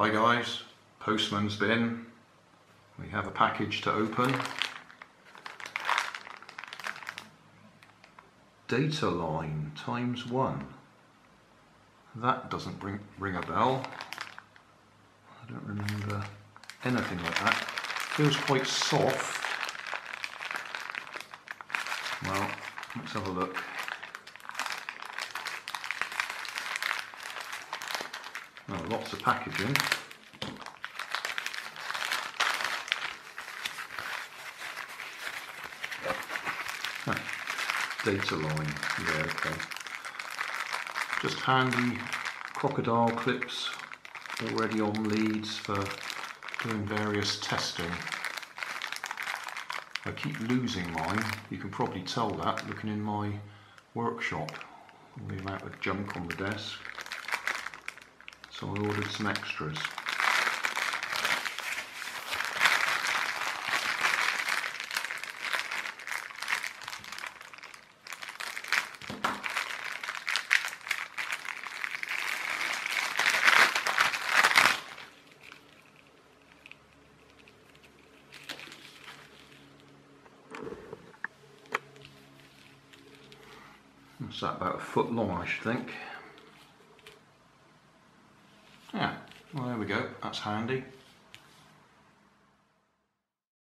Hi guys, postman's bin. We have a package to open. Data line times one. That doesn't ring, ring a bell. I don't remember anything like that. Feels quite soft. Well, let's have a look. Oh, lots of packaging. Data line, yeah, okay. Just handy crocodile clips already on leads for doing various testing. I keep losing mine, you can probably tell that looking in my workshop, the amount of junk on the desk. So I ordered some extras. That, about a foot long I should think. Yeah, well there we go, that's handy.